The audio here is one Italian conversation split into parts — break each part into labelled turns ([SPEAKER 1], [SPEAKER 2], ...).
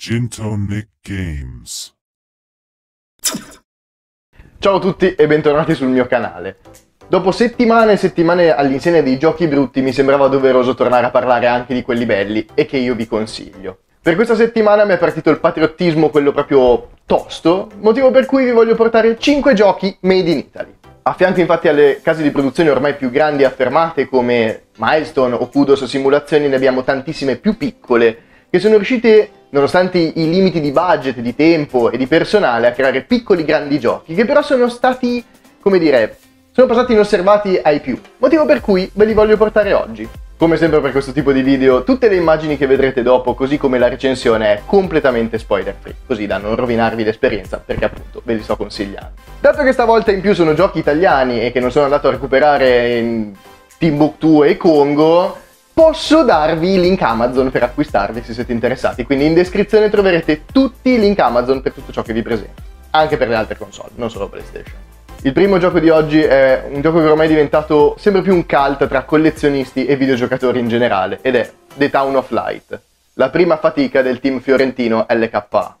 [SPEAKER 1] Gintonic Games.
[SPEAKER 2] Ciao a tutti e bentornati sul mio canale. Dopo settimane e settimane all'insegna dei giochi brutti mi sembrava doveroso tornare a parlare anche di quelli belli e che io vi consiglio. Per questa settimana mi è partito il patriottismo, quello proprio tosto, motivo per cui vi voglio portare 5 giochi made in Italy. A infatti alle case di produzione ormai più grandi e affermate come Milestone o Kudos Simulazioni ne abbiamo tantissime più piccole che sono riuscite nonostante i limiti di budget, di tempo e di personale, a creare piccoli grandi giochi, che però sono stati, come dire, sono passati inosservati ai più, motivo per cui ve li voglio portare oggi. Come sempre per questo tipo di video, tutte le immagini che vedrete dopo, così come la recensione, è completamente spoiler free, così da non rovinarvi l'esperienza, perché appunto ve li sto consigliando. Dato che stavolta in più sono giochi italiani e che non sono andato a recuperare in Timbuktu e Congo, posso darvi i link Amazon per acquistarli se siete interessati, quindi in descrizione troverete tutti i link Amazon per tutto ciò che vi presento, anche per le altre console, non solo PlayStation. Il primo gioco di oggi è un gioco che ormai è diventato sempre più un cult tra collezionisti e videogiocatori in generale, ed è The Town of Light, la prima fatica del team fiorentino LKA.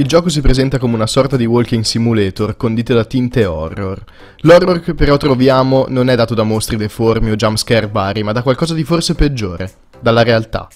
[SPEAKER 3] Il gioco si presenta come una sorta di walking simulator condite da tinte horror. L'horror che però troviamo non è dato da mostri deformi o jumpscare vari, ma da qualcosa di forse peggiore, dalla realtà.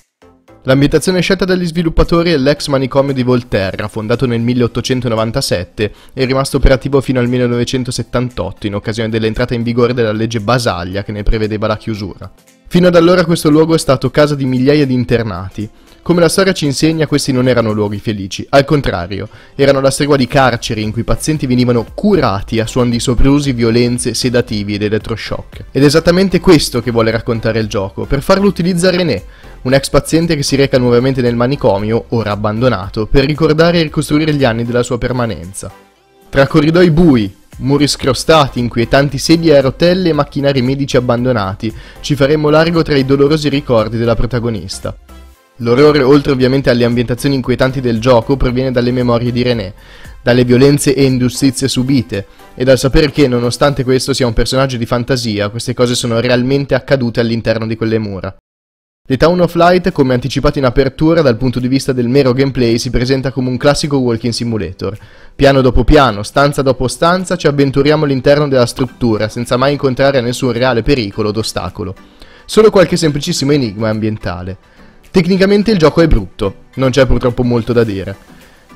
[SPEAKER 3] L'ambientazione scelta dagli sviluppatori è l'ex manicomio di Volterra, fondato nel 1897 e rimasto operativo fino al 1978 in occasione dell'entrata in vigore della legge Basaglia che ne prevedeva la chiusura. Fino ad allora questo luogo è stato casa di migliaia di internati, come la storia ci insegna, questi non erano luoghi felici, al contrario, erano la stregua di carceri in cui i pazienti venivano curati a suon di soprusi, violenze, sedativi ed elettroshock. Ed è esattamente questo che vuole raccontare il gioco, per farlo utilizzare René, un ex paziente che si reca nuovamente nel manicomio, ora abbandonato, per ricordare e ricostruire gli anni della sua permanenza. Tra corridoi bui, muri scrostati, inquietanti sedie a rotelle e macchinari medici abbandonati, ci faremo largo tra i dolorosi ricordi della protagonista. L'orrore, oltre ovviamente alle ambientazioni inquietanti del gioco, proviene dalle memorie di René, dalle violenze e ingiustizie subite, e dal sapere che, nonostante questo sia un personaggio di fantasia, queste cose sono realmente accadute all'interno di quelle mura. The Town of Light, come anticipato in apertura dal punto di vista del mero gameplay, si presenta come un classico walking simulator. Piano dopo piano, stanza dopo stanza, ci avventuriamo all'interno della struttura, senza mai incontrare nessun reale pericolo o ostacolo. Solo qualche semplicissimo enigma ambientale. Tecnicamente il gioco è brutto, non c'è purtroppo molto da dire.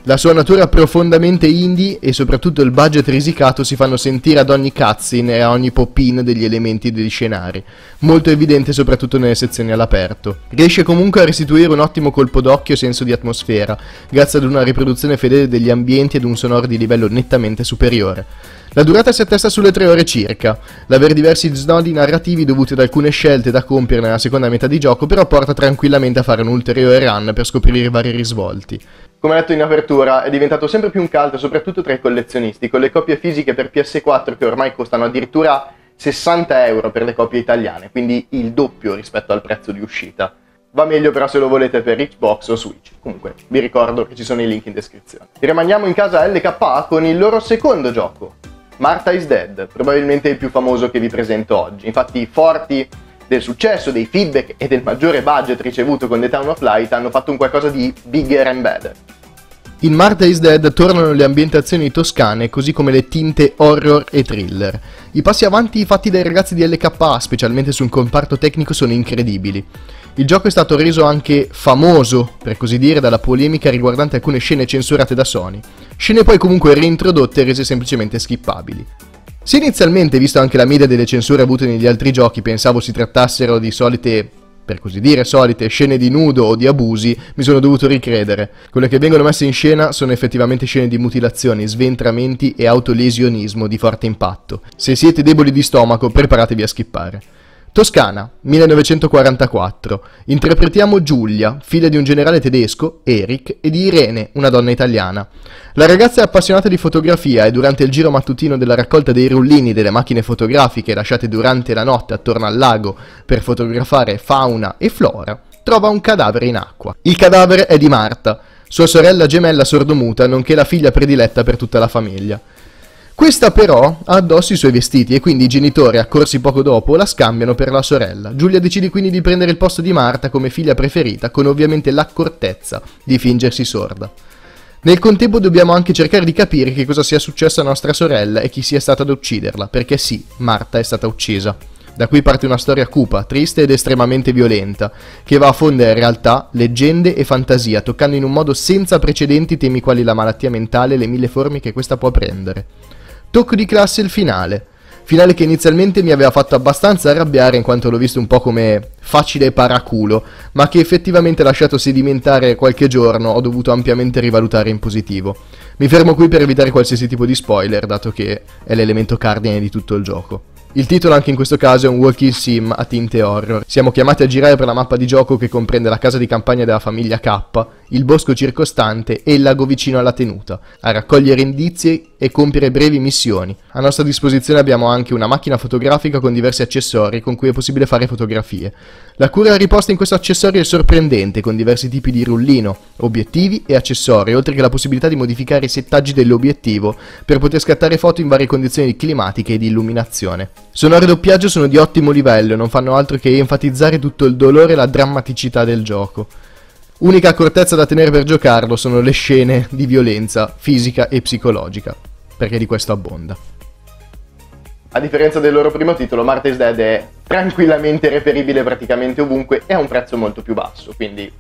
[SPEAKER 3] La sua natura profondamente indie e soprattutto il budget risicato si fanno sentire ad ogni cutscene e a ogni pop-in degli elementi degli scenari, molto evidente soprattutto nelle sezioni all'aperto. Riesce comunque a restituire un ottimo colpo d'occhio e senso di atmosfera, grazie ad una riproduzione fedele degli ambienti ed un sonoro di livello nettamente superiore. La durata si attesta sulle tre ore circa. L'avere diversi snodi narrativi dovuti ad alcune scelte da compiere nella seconda metà di gioco però porta tranquillamente a fare un ulteriore run per scoprire i vari risvolti.
[SPEAKER 2] Come detto in apertura, è diventato sempre più un cult soprattutto tra i collezionisti, con le copie fisiche per PS4 che ormai costano addirittura 60 euro per le copie italiane, quindi il doppio rispetto al prezzo di uscita. Va meglio però se lo volete per Xbox o Switch. Comunque, vi ricordo che ci sono i link in descrizione. Rimaniamo in casa LKA con il loro secondo gioco, Martha is Dead, probabilmente il più famoso che vi presento oggi. Infatti, forti del successo, dei feedback e del maggiore budget ricevuto con The Town of Light hanno fatto un qualcosa di bigger and better.
[SPEAKER 3] In Martha is Dead tornano le ambientazioni toscane, così come le tinte horror e thriller. I passi avanti fatti dai ragazzi di LKA, specialmente sul comparto tecnico, sono incredibili. Il gioco è stato reso anche famoso, per così dire, dalla polemica riguardante alcune scene censurate da Sony, scene poi comunque reintrodotte e rese semplicemente skippabili. Se inizialmente, visto anche la media delle censure avute negli altri giochi, pensavo si trattassero di solite per così dire, solite scene di nudo o di abusi, mi sono dovuto ricredere. Quelle che vengono messe in scena sono effettivamente scene di mutilazioni, sventramenti e autolesionismo di forte impatto. Se siete deboli di stomaco, preparatevi a skippare. Toscana, 1944. Interpretiamo Giulia, figlia di un generale tedesco, Eric, e di Irene, una donna italiana. La ragazza è appassionata di fotografia e durante il giro mattutino della raccolta dei rullini delle macchine fotografiche lasciate durante la notte attorno al lago per fotografare fauna e flora, trova un cadavere in acqua. Il cadavere è di Marta, sua sorella gemella sordomuta, nonché la figlia prediletta per tutta la famiglia. Questa però ha addosso i suoi vestiti e quindi i genitori, accorsi poco dopo, la scambiano per la sorella. Giulia decide quindi di prendere il posto di Marta come figlia preferita, con ovviamente l'accortezza di fingersi sorda. Nel contempo dobbiamo anche cercare di capire che cosa sia successo a nostra sorella e chi sia stato ad ucciderla, perché sì, Marta è stata uccisa. Da qui parte una storia cupa, triste ed estremamente violenta, che va a fondere realtà, leggende e fantasia, toccando in un modo senza precedenti temi quali la malattia mentale e le mille forme che questa può prendere. Tocco di classe il finale. Finale che inizialmente mi aveva fatto abbastanza arrabbiare in quanto l'ho visto un po' come facile paraculo, ma che effettivamente lasciato sedimentare qualche giorno ho dovuto ampiamente rivalutare in positivo. Mi fermo qui per evitare qualsiasi tipo di spoiler, dato che è l'elemento cardine di tutto il gioco. Il titolo anche in questo caso è un walking sim a tinte horror. Siamo chiamati a girare per la mappa di gioco che comprende la casa di campagna della famiglia K, il bosco circostante e il lago vicino alla tenuta, a raccogliere indizi e compiere brevi missioni. A nostra disposizione abbiamo anche una macchina fotografica con diversi accessori con cui è possibile fare fotografie. La cura riposta in questo accessorio è sorprendente, con diversi tipi di rullino, obiettivi e accessori, oltre che la possibilità di modificare i settaggi dell'obiettivo per poter scattare foto in varie condizioni climatiche e di illuminazione. Sonore e doppiaggio sono di ottimo livello e non fanno altro che enfatizzare tutto il dolore e la drammaticità del gioco. Unica accortezza da tenere per giocarlo sono le scene di violenza fisica e psicologica, perché di questo abbonda.
[SPEAKER 2] A differenza del loro primo titolo, Martha's Dead è tranquillamente reperibile praticamente ovunque e a un prezzo molto più basso, quindi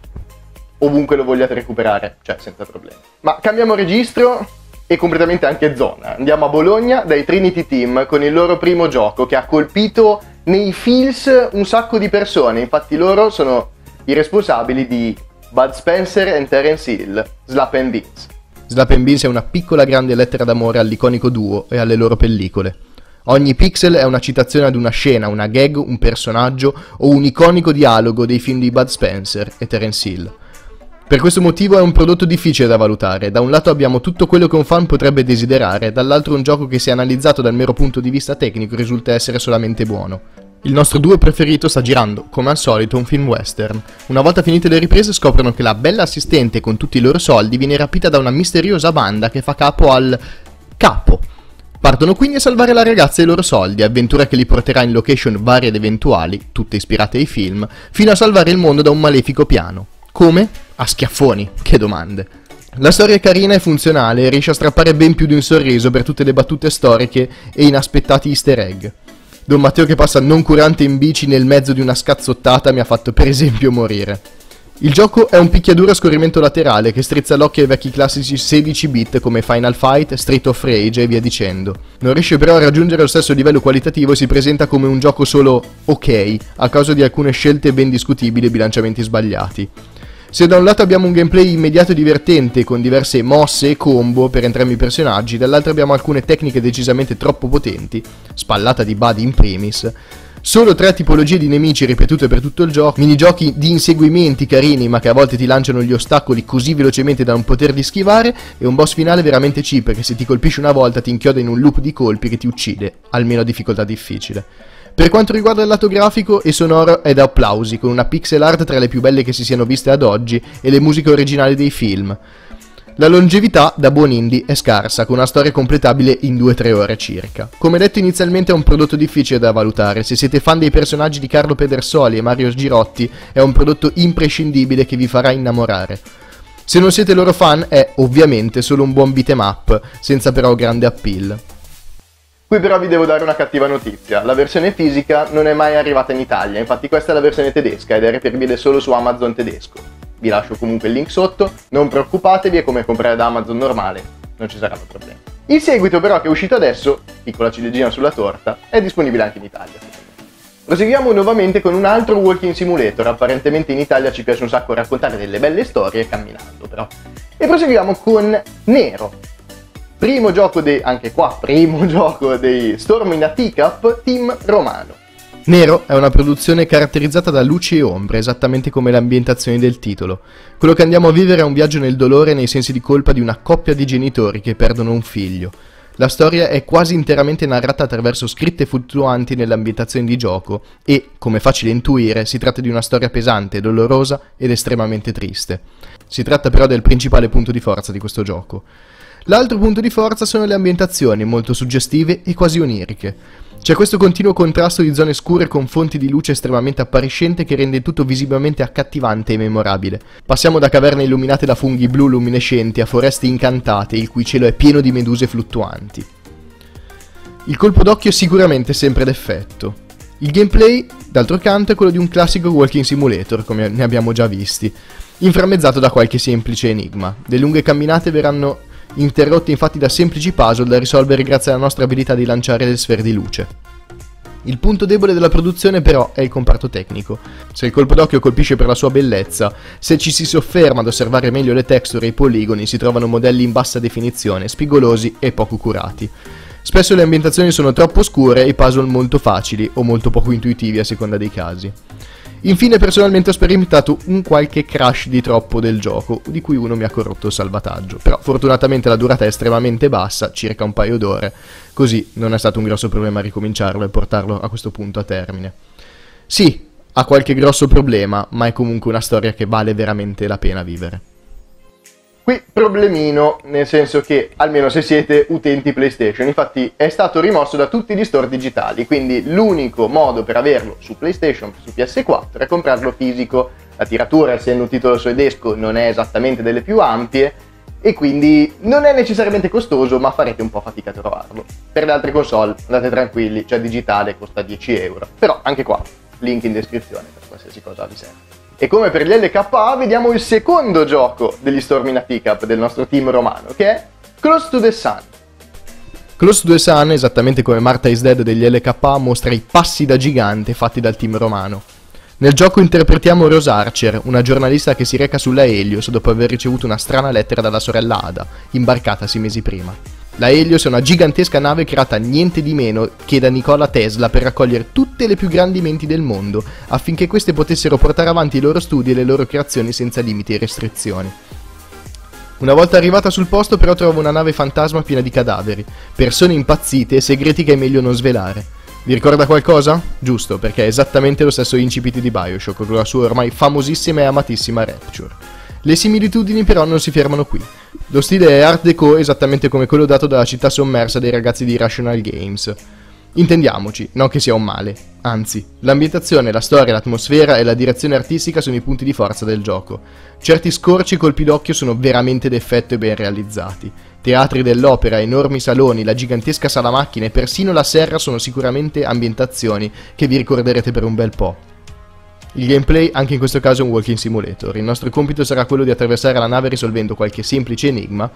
[SPEAKER 2] ovunque lo vogliate recuperare, cioè senza problemi. Ma cambiamo registro e completamente anche zona. Andiamo a Bologna dai Trinity Team con il loro primo gioco che ha colpito nei feels un sacco di persone, infatti loro sono i responsabili di Bud Spencer e Terence Hill, Slap and Beans.
[SPEAKER 3] Slap and Beans è una piccola grande lettera d'amore all'iconico duo e alle loro pellicole. Ogni pixel è una citazione ad una scena, una gag, un personaggio o un iconico dialogo dei film di Bud Spencer e Terence Hill. Per questo motivo è un prodotto difficile da valutare, da un lato abbiamo tutto quello che un fan potrebbe desiderare, dall'altro un gioco che se analizzato dal mero punto di vista tecnico risulta essere solamente buono. Il nostro duo preferito sta girando, come al solito, un film western. Una volta finite le riprese scoprono che la bella assistente con tutti i loro soldi viene rapita da una misteriosa banda che fa capo al... capo. Partono quindi a salvare la ragazza e i loro soldi, avventura che li porterà in location varie ed eventuali, tutte ispirate ai film, fino a salvare il mondo da un malefico piano. Come? A schiaffoni, che domande. La storia è carina e funzionale e riesce a strappare ben più di un sorriso per tutte le battute storiche e inaspettati easter egg. Don Matteo che passa non curante in bici nel mezzo di una scazzottata mi ha fatto per esempio morire. Il gioco è un picchiaduro a scorrimento laterale che strizza l'occhio ai vecchi classici 16 bit come Final Fight, Street of Rage e via dicendo. Non riesce però a raggiungere lo stesso livello qualitativo e si presenta come un gioco solo ok, a causa di alcune scelte ben discutibili e bilanciamenti sbagliati. Se da un lato abbiamo un gameplay immediato e divertente con diverse mosse e combo per entrambi i personaggi, dall'altro abbiamo alcune tecniche decisamente troppo potenti, spallata di Buddy in primis, Solo tre tipologie di nemici ripetute per tutto il gioco, minigiochi di inseguimenti carini ma che a volte ti lanciano gli ostacoli così velocemente da non poterli schivare e un boss finale veramente cheap che se ti colpisce una volta ti inchioda in un loop di colpi che ti uccide, almeno a difficoltà difficile. Per quanto riguarda il lato grafico e sonoro è da applausi, con una pixel art tra le più belle che si siano viste ad oggi e le musiche originali dei film. La longevità da buon indie è scarsa, con una storia completabile in 2-3 ore circa. Come detto inizialmente è un prodotto difficile da valutare, se siete fan dei personaggi di Carlo Pedersoli e Mario Girotti è un prodotto imprescindibile che vi farà innamorare. Se non siete loro fan è ovviamente solo un buon beat'em up, senza però grande appeal.
[SPEAKER 2] Qui però vi devo dare una cattiva notizia, la versione fisica non è mai arrivata in Italia, infatti questa è la versione tedesca ed è reperibile solo su Amazon tedesco. Vi lascio comunque il link sotto, non preoccupatevi, è come comprare da Amazon normale, non ci saranno problemi. Il seguito però che è uscito adesso, piccola ciliegina sulla torta, è disponibile anche in Italia. Proseguiamo nuovamente con un altro walking simulator, apparentemente in Italia ci piace un sacco raccontare delle belle storie camminando però. E proseguiamo con Nero, Primo gioco dei, anche qua, primo gioco dei Storm in a Teacup, team romano.
[SPEAKER 3] Nero è una produzione caratterizzata da luci e ombre, esattamente come le ambientazioni del titolo. Quello che andiamo a vivere è un viaggio nel dolore e nei sensi di colpa di una coppia di genitori che perdono un figlio. La storia è quasi interamente narrata attraverso scritte fluttuanti nelle ambientazioni di gioco e, come facile intuire, si tratta di una storia pesante, dolorosa ed estremamente triste. Si tratta però del principale punto di forza di questo gioco. L'altro punto di forza sono le ambientazioni, molto suggestive e quasi oniriche. C'è questo continuo contrasto di zone scure con fonti di luce estremamente appariscente che rende tutto visibilmente accattivante e memorabile. Passiamo da caverne illuminate da funghi blu luminescenti a foreste incantate, il cui cielo è pieno di meduse fluttuanti. Il colpo d'occhio è sicuramente sempre d'effetto. Il gameplay, d'altro canto, è quello di un classico walking simulator, come ne abbiamo già visti, inframmezzato da qualche semplice enigma. Le lunghe camminate verranno interrotti infatti da semplici puzzle da risolvere grazie alla nostra abilità di lanciare le sfere di luce. Il punto debole della produzione però è il comparto tecnico. Se il colpo d'occhio colpisce per la sua bellezza, se ci si sofferma ad osservare meglio le texture e i poligoni si trovano modelli in bassa definizione, spigolosi e poco curati. Spesso le ambientazioni sono troppo scure e i puzzle molto facili o molto poco intuitivi a seconda dei casi. Infine personalmente ho sperimentato un qualche crash di troppo del gioco, di cui uno mi ha corrotto il salvataggio, però fortunatamente la durata è estremamente bassa, circa un paio d'ore, così non è stato un grosso problema ricominciarlo e portarlo a questo punto a termine. Sì, ha qualche grosso problema, ma è comunque una storia che vale veramente la pena vivere.
[SPEAKER 2] Qui problemino, nel senso che almeno se siete utenti PlayStation, infatti è stato rimosso da tutti gli store digitali, quindi l'unico modo per averlo su PlayStation, su PS4 è comprarlo fisico. La tiratura, essendo un titolo suedesco, non è esattamente delle più ampie e quindi non è necessariamente costoso, ma farete un po' fatica a trovarlo. Per le altre console andate tranquilli, cioè digitale costa 10 euro. Però anche qua, link in descrizione per qualsiasi cosa vi serve. E come per gli LKA vediamo il secondo gioco degli Stormina Teacup del nostro team romano, che è Close to the Sun.
[SPEAKER 3] Close to the Sun, esattamente come Marta is Dead degli LKA, mostra i passi da gigante fatti dal team romano. Nel gioco interpretiamo Rose Archer, una giornalista che si reca sulla Helios dopo aver ricevuto una strana lettera dalla sorella Ada, imbarcatasi mesi prima. La Helios è una gigantesca nave creata niente di meno che da Nikola Tesla per raccogliere tutte le più grandi menti del mondo, affinché queste potessero portare avanti i loro studi e le loro creazioni senza limiti e restrizioni. Una volta arrivata sul posto però trova una nave fantasma piena di cadaveri, persone impazzite e segreti che è meglio non svelare. Vi ricorda qualcosa? Giusto, perché è esattamente lo stesso incipit di Bioshock con la sua ormai famosissima e amatissima Rapture. Le similitudini però non si fermano qui. Lo stile è art deco esattamente come quello dato dalla città sommersa dei ragazzi di Rational Games. Intendiamoci, non che sia un male, anzi, l'ambientazione, la storia, l'atmosfera e la direzione artistica sono i punti di forza del gioco. Certi scorci e colpi d'occhio sono veramente d'effetto e ben realizzati. Teatri dell'opera, enormi saloni, la gigantesca sala macchine e persino la serra sono sicuramente ambientazioni che vi ricorderete per un bel po'. Il gameplay anche in questo caso è un walking simulator. Il nostro compito sarà quello di attraversare la nave risolvendo qualche semplice enigma,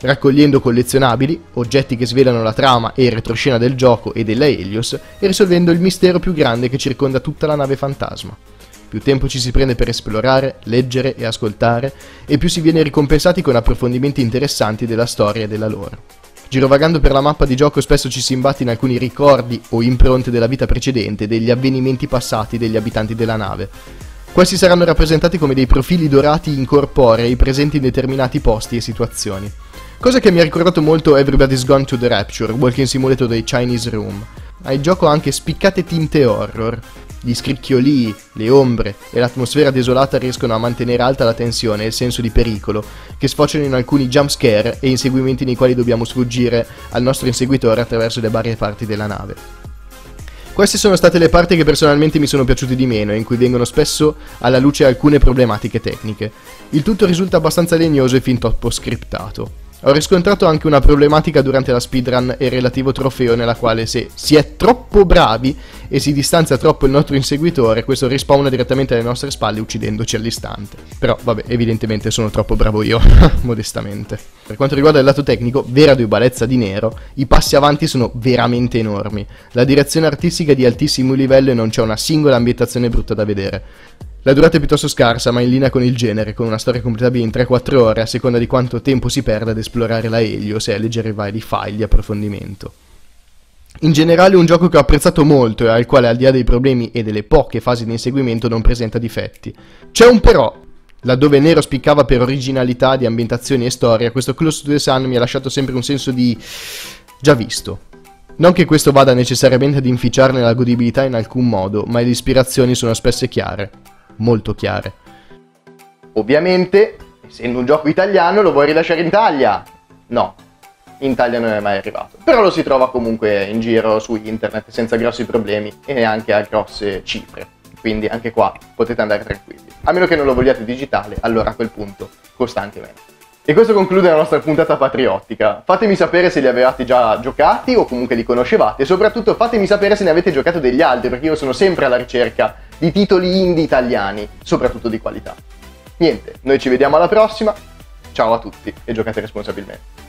[SPEAKER 3] raccogliendo collezionabili, oggetti che svelano la trama e il retroscena del gioco e della Helios, e risolvendo il mistero più grande che circonda tutta la nave fantasma. Più tempo ci si prende per esplorare, leggere e ascoltare, e più si viene ricompensati con approfondimenti interessanti della storia e della lore. Girovagando per la mappa di gioco spesso ci si imbatte in alcuni ricordi o impronte della vita precedente, degli avvenimenti passati degli abitanti della nave. Questi saranno rappresentati come dei profili dorati incorporei presenti in determinati posti e situazioni. Cosa che mi ha ricordato molto Everybody's Gone to the Rapture, Walking Simulator dei Chinese Room. Ha il gioco anche spiccate tinte horror, gli scricchiolii, le ombre e l'atmosfera desolata riescono a mantenere alta la tensione e il senso di pericolo, che sfociano in alcuni jumpscare e inseguimenti nei quali dobbiamo sfuggire al nostro inseguitore attraverso le varie parti della nave. Queste sono state le parti che personalmente mi sono piaciute di meno e in cui vengono spesso alla luce alcune problematiche tecniche. Il tutto risulta abbastanza legnoso e fin troppo scriptato. Ho riscontrato anche una problematica durante la speedrun e il relativo trofeo nella quale se si è troppo bravi e si distanzia troppo il nostro inseguitore, questo respawna direttamente alle nostre spalle uccidendoci all'istante. Però vabbè, evidentemente sono troppo bravo io, modestamente. Per quanto riguarda il lato tecnico, vera dubalezza di nero, i passi avanti sono veramente enormi. La direzione artistica è di altissimo livello e non c'è una singola ambientazione brutta da vedere. La durata è piuttosto scarsa, ma in linea con il genere, con una storia completabile in 3-4 ore a seconda di quanto tempo si perde ad esplorare la Helios e a leggere vari file di approfondimento. In generale un gioco che ho apprezzato molto e al quale al di là dei problemi e delle poche fasi di inseguimento non presenta difetti. C'è un però, laddove Nero spiccava per originalità di ambientazioni e storia, questo Close to the Sun mi ha lasciato sempre un senso di
[SPEAKER 4] Già visto. Non che questo vada necessariamente ad inficiarne la godibilità in alcun modo, ma le ispirazioni sono spesso chiare, molto chiare.
[SPEAKER 3] Ovviamente, essendo un gioco italiano, lo vuoi rilasciare in Italia? No, in Italia non è mai arrivato. Però lo si trova comunque in giro su internet senza grossi problemi e neanche a grosse cifre. Quindi anche qua potete andare tranquilli. A meno che non lo vogliate digitale, allora a quel punto costa anche meno. E questo conclude la nostra puntata patriottica. Fatemi sapere se li avevate già giocati o comunque li conoscevate e soprattutto fatemi sapere se ne avete giocato degli altri perché io sono sempre alla ricerca di titoli indie italiani, soprattutto di qualità. Niente, noi ci vediamo alla prossima, ciao a tutti e giocate responsabilmente.